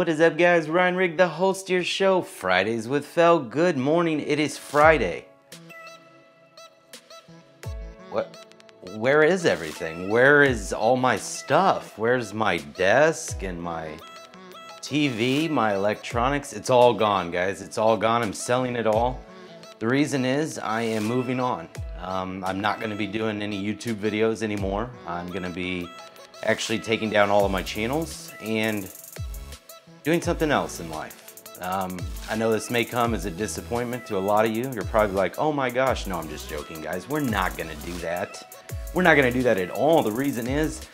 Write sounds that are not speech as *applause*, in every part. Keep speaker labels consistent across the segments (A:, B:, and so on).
A: What is up, guys? Ryan Rigg, the host of your show, Fridays with Fel. Good morning. It is Friday. What? Where is everything? Where is all my stuff? Where's my desk and my TV, my electronics? It's all gone, guys. It's all gone. I'm selling it all. The reason is I am moving on. Um, I'm not going to be doing any YouTube videos anymore. I'm going to be actually taking down all of my channels and doing something else in life. Um, I know this may come as a disappointment to a lot of you. You're probably like, oh my gosh, no, I'm just joking, guys. We're not gonna do that. We're not gonna do that at all. The reason is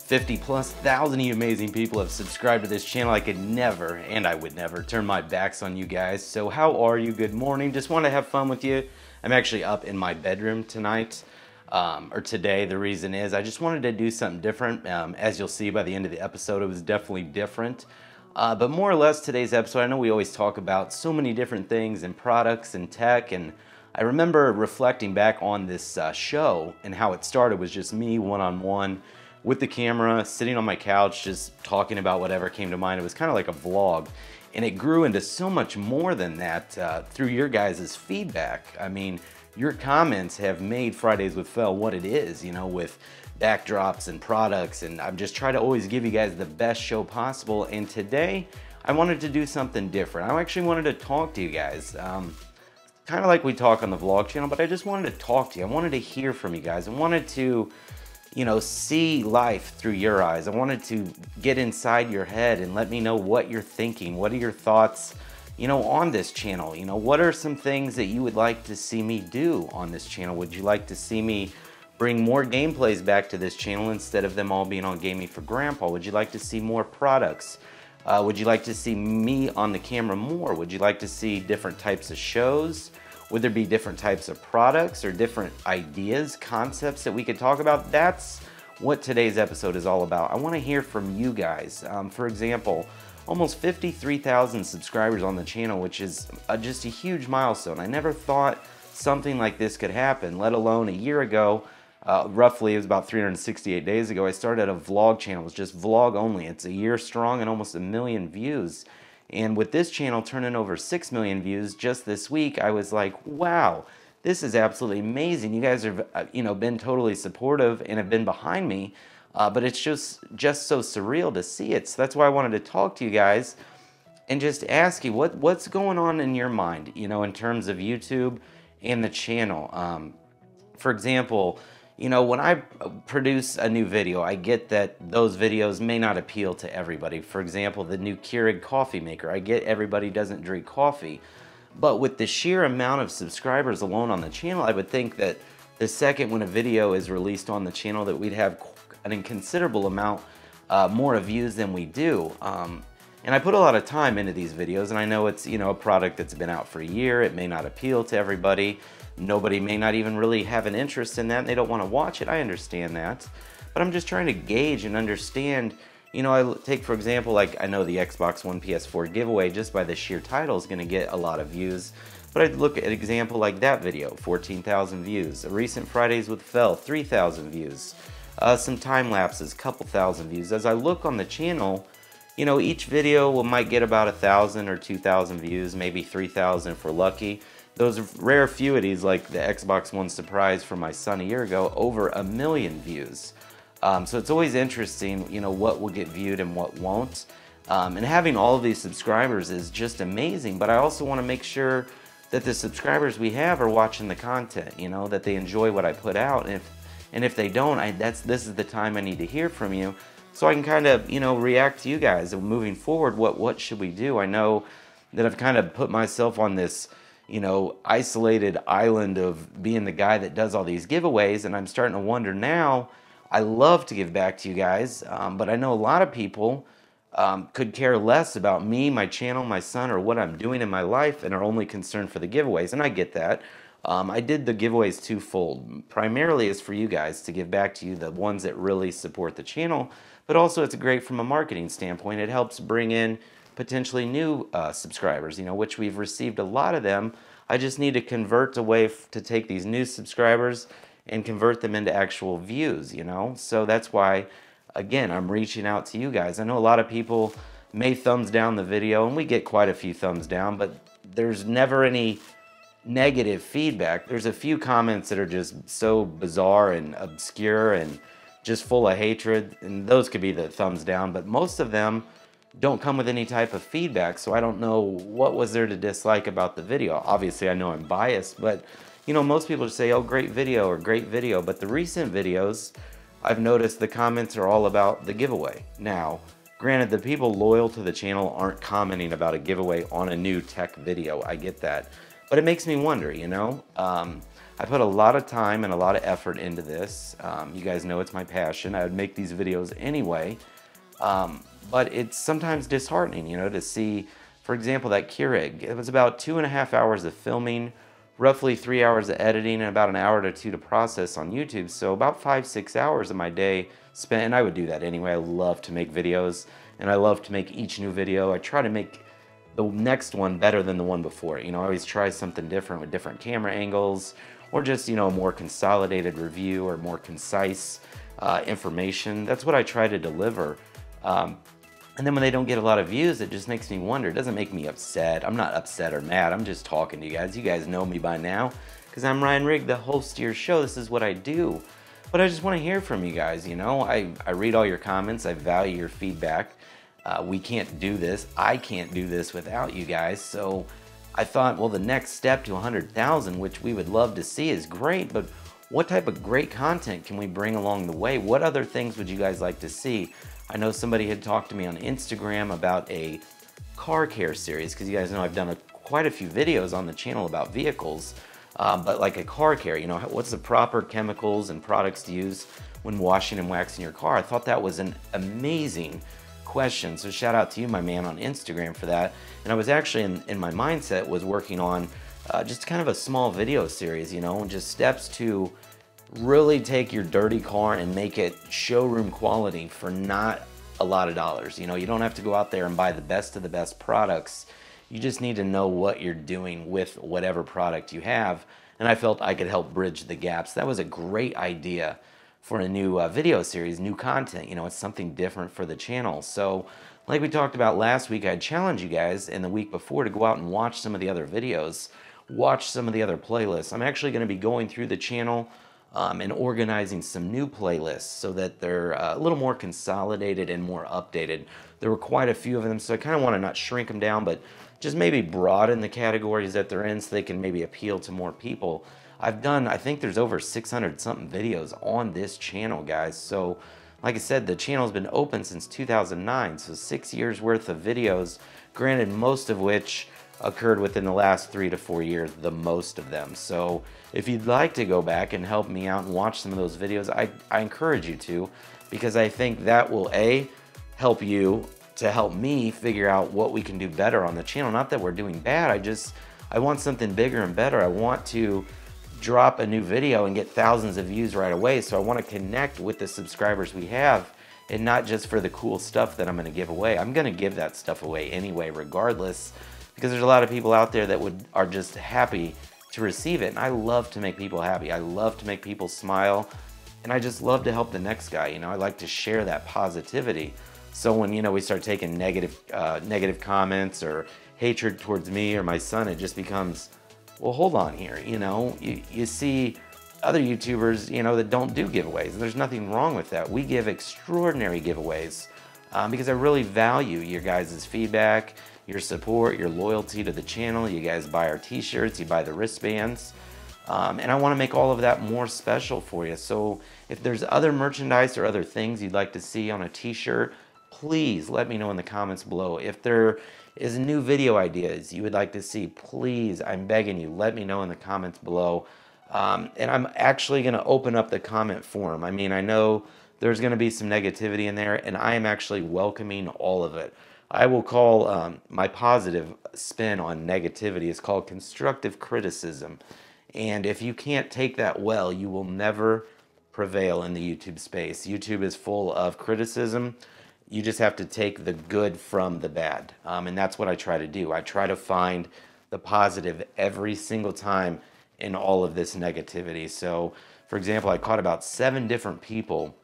A: 50 plus thousand amazing people have subscribed to this channel. I could never, and I would never, turn my backs on you guys. So how are you? Good morning. Just want to have fun with you. I'm actually up in my bedroom tonight. Um, or today. The reason is I just wanted to do something different. Um, as you'll see by the end of the episode, it was definitely different. Uh, but more or less today's episode, I know we always talk about so many different things and products and tech. And I remember reflecting back on this uh, show and how it started was just me one on one with the camera, sitting on my couch, just talking about whatever came to mind. It was kind of like a vlog. And it grew into so much more than that uh, through your guys' feedback. I mean, your comments have made Fridays with Fel what it is, you know, with backdrops and products and I'm just trying to always give you guys the best show possible and today I wanted to do something different. I actually wanted to talk to you guys. Um, kind of like we talk on the vlog channel, but I just wanted to talk to you. I wanted to hear from you guys. I wanted to, you know, see life through your eyes. I wanted to get inside your head and let me know what you're thinking. What are your thoughts, you know, on this channel? You know, what are some things that you would like to see me do on this channel? Would you like to see me bring more gameplays back to this channel instead of them all being on Gaming for Grandpa? Would you like to see more products? Uh, would you like to see me on the camera more? Would you like to see different types of shows? Would there be different types of products or different ideas, concepts that we could talk about? That's what today's episode is all about. I want to hear from you guys. Um, for example, almost 53,000 subscribers on the channel, which is a, just a huge milestone. I never thought something like this could happen, let alone a year ago uh, roughly it was about 368 days ago, I started a vlog channel. It's just vlog only. It's a year strong and almost a million views. And with this channel turning over 6 million views just this week, I was like, wow, this is absolutely amazing. You guys have, uh, you know, been totally supportive and have been behind me. Uh, but it's just, just so surreal to see it. So that's why I wanted to talk to you guys and just ask you what, what's going on in your mind, you know, in terms of YouTube and the channel. Um, for example, you know, when I produce a new video, I get that those videos may not appeal to everybody. For example, the new Keurig coffee maker. I get everybody doesn't drink coffee. But with the sheer amount of subscribers alone on the channel, I would think that the second when a video is released on the channel that we'd have an inconsiderable amount uh, more of views than we do. Um, and I put a lot of time into these videos and I know it's, you know, a product that's been out for a year. It may not appeal to everybody. Nobody may not even really have an interest in that and they don't want to watch it. I understand that. But I'm just trying to gauge and understand, you know, I take for example, like I know the Xbox One PS4 giveaway just by the sheer title is going to get a lot of views. But I look at an example like that video, 14,000 views. A recent Fridays with Fel, 3,000 views. Uh, some time lapses, couple thousand views. As I look on the channel, you know, each video will might get about a thousand or two thousand views, maybe three thousand if we're lucky those rare feuities like the Xbox One Surprise for my son a year ago, over a million views. Um, so it's always interesting, you know, what will get viewed and what won't. Um, and having all of these subscribers is just amazing, but I also want to make sure that the subscribers we have are watching the content, you know, that they enjoy what I put out. And if, and if they don't, I, that's, this is the time I need to hear from you so I can kind of, you know, react to you guys. And moving forward, what, what should we do? I know that I've kind of put myself on this, you know, isolated island of being the guy that does all these giveaways. And I'm starting to wonder now, I love to give back to you guys, um, but I know a lot of people um, could care less about me, my channel, my son, or what I'm doing in my life and are only concerned for the giveaways. And I get that. Um, I did the giveaways twofold. Primarily is for you guys to give back to you, the ones that really support the channel, but also it's great from a marketing standpoint. It helps bring in potentially new uh, subscribers, you know, which we've received a lot of them. I just need to convert a way to take these new subscribers and convert them into actual views, you know? So that's why, again, I'm reaching out to you guys. I know a lot of people may thumbs down the video, and we get quite a few thumbs down, but there's never any negative feedback. There's a few comments that are just so bizarre and obscure and just full of hatred, and those could be the thumbs down, but most of them don't come with any type of feedback, so I don't know what was there to dislike about the video. Obviously, I know I'm biased, but you know, most people just say, oh, great video or great video, but the recent videos, I've noticed the comments are all about the giveaway. Now, granted, the people loyal to the channel aren't commenting about a giveaway on a new tech video. I get that. But it makes me wonder, you know? Um, I put a lot of time and a lot of effort into this. Um, you guys know it's my passion. I would make these videos anyway. Um, but it's sometimes disheartening, you know, to see, for example, that Keurig. It was about two and a half hours of filming, roughly three hours of editing, and about an hour to two to process on YouTube. So about five, six hours of my day spent, and I would do that anyway. I love to make videos, and I love to make each new video. I try to make the next one better than the one before. You know, I always try something different with different camera angles, or just, you know, more consolidated review or more concise uh, information. That's what I try to deliver. Um, and then when they don't get a lot of views, it just makes me wonder. It doesn't make me upset. I'm not upset or mad. I'm just talking to you guys. You guys know me by now because I'm Ryan Rigg, the host of your show. This is what I do. But I just want to hear from you guys, you know? I, I read all your comments. I value your feedback. Uh, we can't do this. I can't do this without you guys. So I thought, well, the next step to 100,000, which we would love to see, is great. But what type of great content can we bring along the way? What other things would you guys like to see? I know somebody had talked to me on Instagram about a car care series because you guys know I've done a, quite a few videos on the channel about vehicles, um, but like a car care, you know, what's the proper chemicals and products to use when washing and waxing your car? I thought that was an amazing question. So shout out to you, my man, on Instagram for that. And I was actually in, in my mindset was working on uh, just kind of a small video series, you know, just steps to really take your dirty car and make it showroom quality for not a lot of dollars. You know, you don't have to go out there and buy the best of the best products. You just need to know what you're doing with whatever product you have. And I felt I could help bridge the gaps. That was a great idea for a new uh, video series, new content. You know, it's something different for the channel. So, like we talked about last week, I'd challenge you guys in the week before to go out and watch some of the other videos, watch some of the other playlists. I'm actually going to be going through the channel um, and organizing some new playlists so that they're uh, a little more consolidated and more updated. There were quite a few of them, so I kind of want to not shrink them down, but just maybe broaden the categories that they're in so they can maybe appeal to more people. I've done, I think there's over 600 something videos on this channel, guys. So, like I said, the channel's been open since 2009, so six years worth of videos, granted, most of which occurred within the last three to four years, the most of them. So if you'd like to go back and help me out and watch some of those videos, I, I encourage you to because I think that will A, help you to help me figure out what we can do better on the channel. Not that we're doing bad, I just, I want something bigger and better. I want to drop a new video and get thousands of views right away. So I want to connect with the subscribers we have and not just for the cool stuff that I'm going to give away. I'm going to give that stuff away anyway, regardless because there's a lot of people out there that would are just happy to receive it. And I love to make people happy. I love to make people smile. And I just love to help the next guy. You know, I like to share that positivity. So when, you know, we start taking negative, uh, negative comments or hatred towards me or my son, it just becomes, well, hold on here. You know, you, you see other YouTubers, you know, that don't do giveaways. And there's nothing wrong with that. We give extraordinary giveaways um, because I really value your guys' feedback your support, your loyalty to the channel. You guys buy our t-shirts, you buy the wristbands. Um, and I want to make all of that more special for you. So if there's other merchandise or other things you'd like to see on a t-shirt, please let me know in the comments below. If there is new video ideas you would like to see, please, I'm begging you, let me know in the comments below. Um, and I'm actually going to open up the comment form. I mean, I know there's going to be some negativity in there, and I am actually welcoming all of it. I will call um, my positive spin on negativity is called constructive criticism. And if you can't take that well, you will never prevail in the YouTube space. YouTube is full of criticism. You just have to take the good from the bad. Um, and that's what I try to do. I try to find the positive every single time in all of this negativity. So, for example, I caught about seven different people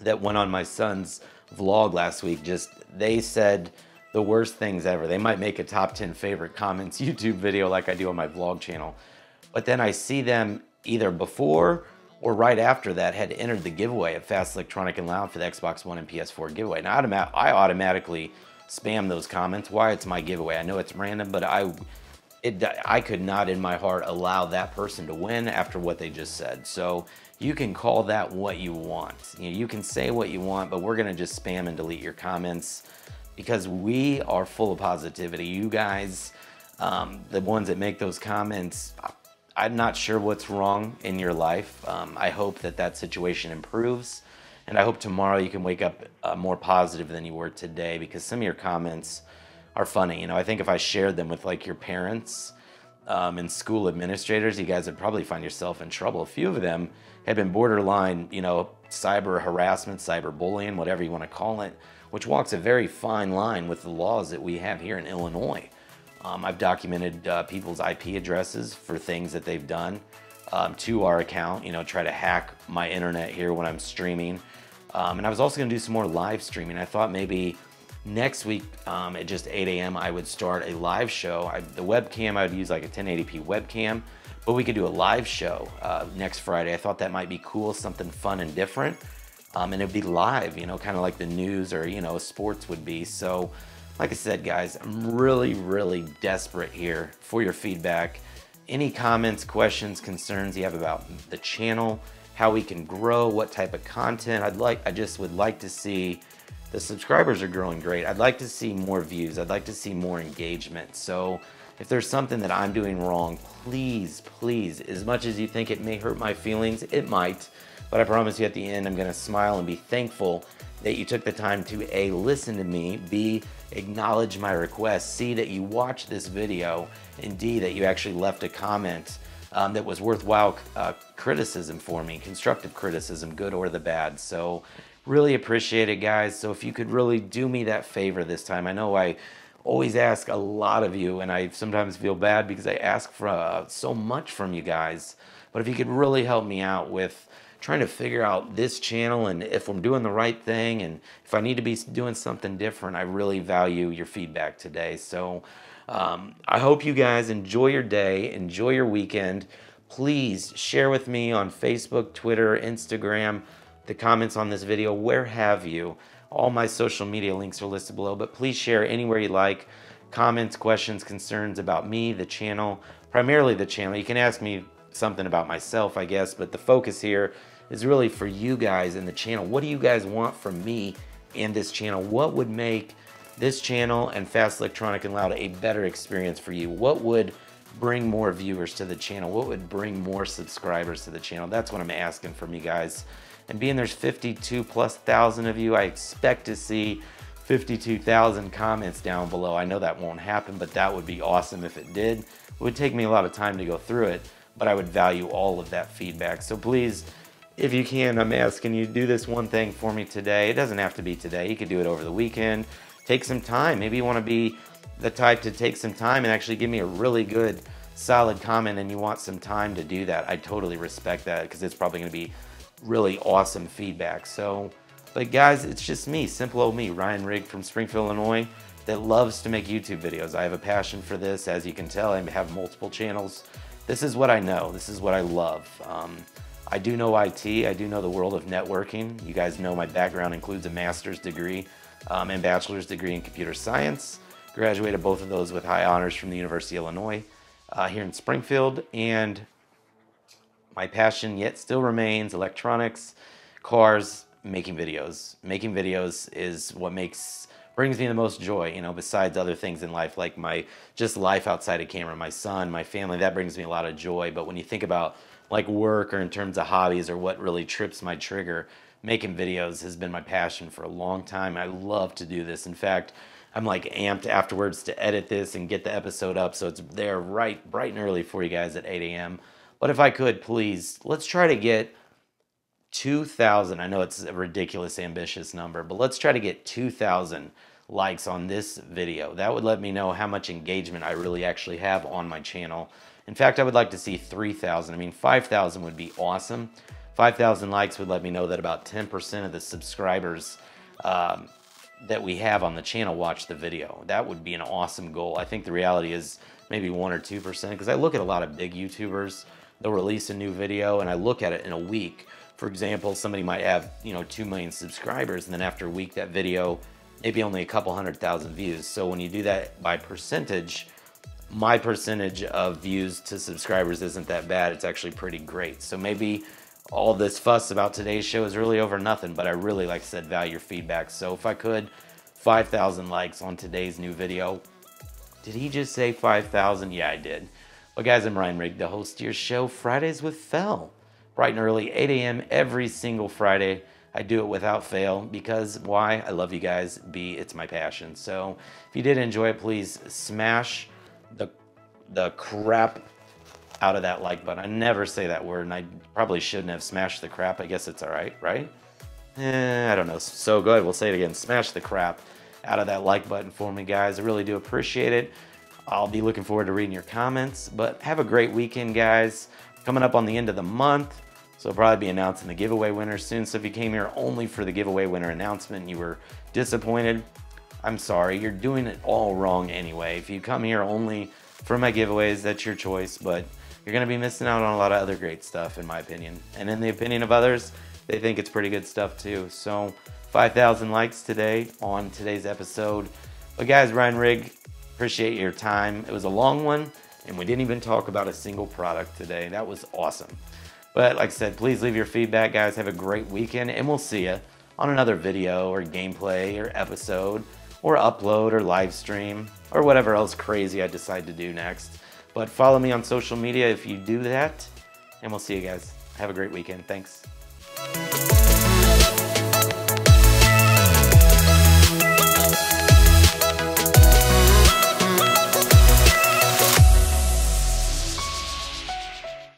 A: that went on my son's vlog last week. Just they said the worst things ever. They might make a top 10 favorite comments *laughs* YouTube video like I do on my vlog channel. But then I see them either before or right after that had entered the giveaway of Fast Electronic and Loud for the Xbox One and PS4 giveaway. Now I automatically spam those comments. Why it's my giveaway. I know it's random, but I it, I could not in my heart allow that person to win after what they just said. So you can call that what you want. You, know, you can say what you want, but we're gonna just spam and delete your comments because we are full of positivity. You guys, um, the ones that make those comments, I'm not sure what's wrong in your life. Um, I hope that that situation improves. And I hope tomorrow you can wake up uh, more positive than you were today because some of your comments are funny. You know, I think if I shared them with like your parents um, and school administrators, you guys would probably find yourself in trouble. A few of them have been borderline, you know, cyber harassment, cyber bullying, whatever you want to call it, which walks a very fine line with the laws that we have here in Illinois. Um, I've documented uh, people's IP addresses for things that they've done um, to our account, you know, try to hack my internet here when I'm streaming. Um, and I was also gonna do some more live streaming. I thought maybe next week um, at just 8 a.m. I would start a live show. I, the webcam, I would use like a 1080p webcam, but we could do a live show uh, next Friday. I thought that might be cool, something fun and different. Um, and it'd be live, you know, kind of like the news or, you know, sports would be. So like I said, guys, I'm really, really desperate here for your feedback. Any comments, questions, concerns you have about the channel, how we can grow, what type of content I'd like, I just would like to see the subscribers are growing great. I'd like to see more views. I'd like to see more engagement. So if there's something that I'm doing wrong, please, please, as much as you think it may hurt my feelings, it might. But I promise you at the end, I'm gonna smile and be thankful that you took the time to A, listen to me, B, acknowledge my request, see that you watched this video, and D, that you actually left a comment um, that was worthwhile uh, criticism for me, constructive criticism, good or the bad. So really appreciate it, guys. So if you could really do me that favor this time, I know I always ask a lot of you, and I sometimes feel bad because I ask for uh, so much from you guys. But if you could really help me out with trying to figure out this channel and if I'm doing the right thing and if I need to be doing something different, I really value your feedback today. So um, I hope you guys enjoy your day, enjoy your weekend. Please share with me on Facebook, Twitter, Instagram, the comments on this video, where have you. All my social media links are listed below, but please share anywhere you like. Comments, questions, concerns about me, the channel, primarily the channel. You can ask me something about myself, I guess, but the focus here is really for you guys in the channel. What do you guys want from me and this channel? What would make this channel and Fast Electronic and Loud a better experience for you? What would bring more viewers to the channel? What would bring more subscribers to the channel? That's what I'm asking from you guys. And being there's 52 plus thousand of you, I expect to see 52,000 comments down below. I know that won't happen, but that would be awesome if it did. It would take me a lot of time to go through it, but I would value all of that feedback. So please if you can, I'm asking you do this one thing for me today. It doesn't have to be today. You could do it over the weekend. Take some time. Maybe you want to be the type to take some time and actually give me a really good, solid comment and you want some time to do that. I totally respect that because it's probably going to be really awesome feedback. So, but guys, it's just me, simple old me, Ryan Rigg from Springfield, Illinois, that loves to make YouTube videos. I have a passion for this. As you can tell, I have multiple channels. This is what I know. This is what I love. Um, I do know IT, I do know the world of networking. You guys know my background includes a master's degree um, and bachelor's degree in computer science. Graduated both of those with high honors from the University of Illinois uh, here in Springfield. And my passion yet still remains electronics, cars, making videos. Making videos is what makes brings me the most joy, you know, besides other things in life, like my just life outside of camera, my son, my family, that brings me a lot of joy. But when you think about like work or in terms of hobbies or what really trips my trigger, making videos has been my passion for a long time. I love to do this. In fact, I'm like amped afterwards to edit this and get the episode up so it's there right bright and early for you guys at 8 a.m. But if I could, please, let's try to get 2,000. I know it's a ridiculous, ambitious number, but let's try to get 2,000 likes on this video. That would let me know how much engagement I really actually have on my channel. In fact, I would like to see 3,000. I mean, 5,000 would be awesome. 5,000 likes would let me know that about 10% of the subscribers um, that we have on the channel watch the video. That would be an awesome goal. I think the reality is maybe 1 or 2% because I look at a lot of big YouTubers, they'll release a new video and I look at it in a week. For example, somebody might have, you know, 2 million subscribers and then after a week that video maybe only a couple hundred thousand views. So when you do that by percentage, my percentage of views to subscribers isn't that bad. It's actually pretty great. So maybe all this fuss about today's show is really over nothing, but I really, like I said, value your feedback. So if I could, 5,000 likes on today's new video. Did he just say 5,000? Yeah, I did. Well, guys, I'm Ryan Rigg, the host of your show, Fridays with Fel. Bright and early, 8 a.m. every single Friday. I do it without fail because why? I love you guys. B, it's my passion. So if you did enjoy it, please smash the the crap out of that like button. I never say that word, and I probably shouldn't have smashed the crap. I guess it's all right, right? Eh, I don't know. So go ahead, we'll say it again. Smash the crap out of that like button for me, guys. I really do appreciate it. I'll be looking forward to reading your comments, but have a great weekend, guys. Coming up on the end of the month, so I'll probably be announcing the giveaway winner soon. So if you came here only for the giveaway winner announcement you were disappointed, I'm sorry. You're doing it all wrong anyway. If you come here only for my giveaways, that's your choice, but you're going to be missing out on a lot of other great stuff, in my opinion. And in the opinion of others, they think it's pretty good stuff too. So 5,000 likes today on today's episode. But guys, Ryan Rigg, appreciate your time. It was a long one, and we didn't even talk about a single product today. That was awesome. But like I said, please leave your feedback, guys. Have a great weekend, and we'll see you on another video or gameplay or episode or upload or live stream or whatever else crazy I decide to do next. But follow me on social media if you do that, and we'll see you guys. Have a great weekend. Thanks.